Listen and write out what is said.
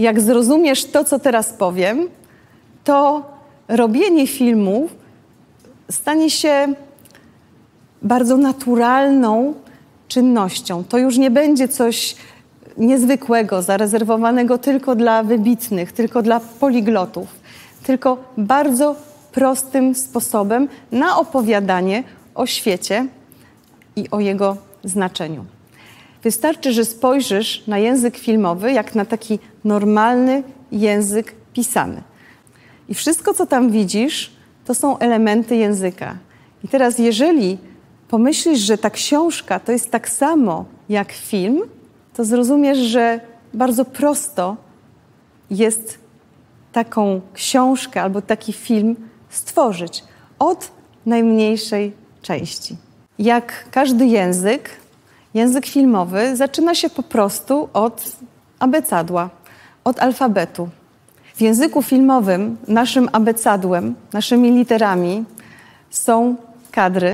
jak zrozumiesz to, co teraz powiem, to robienie filmów stanie się bardzo naturalną czynnością. To już nie będzie coś niezwykłego, zarezerwowanego tylko dla wybitnych, tylko dla poliglotów, tylko bardzo prostym sposobem na opowiadanie o świecie i o jego znaczeniu. Wystarczy, że spojrzysz na język filmowy jak na taki normalny język pisany. I wszystko, co tam widzisz, to są elementy języka. I teraz, jeżeli pomyślisz, że ta książka to jest tak samo jak film, to zrozumiesz, że bardzo prosto jest taką książkę albo taki film stworzyć od najmniejszej części. Jak każdy język, język filmowy zaczyna się po prostu od abecadła, od alfabetu. W języku filmowym naszym abecadłem, naszymi literami są kadry.